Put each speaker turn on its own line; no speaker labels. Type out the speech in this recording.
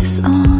lives on.